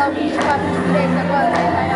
lá o 24 agora.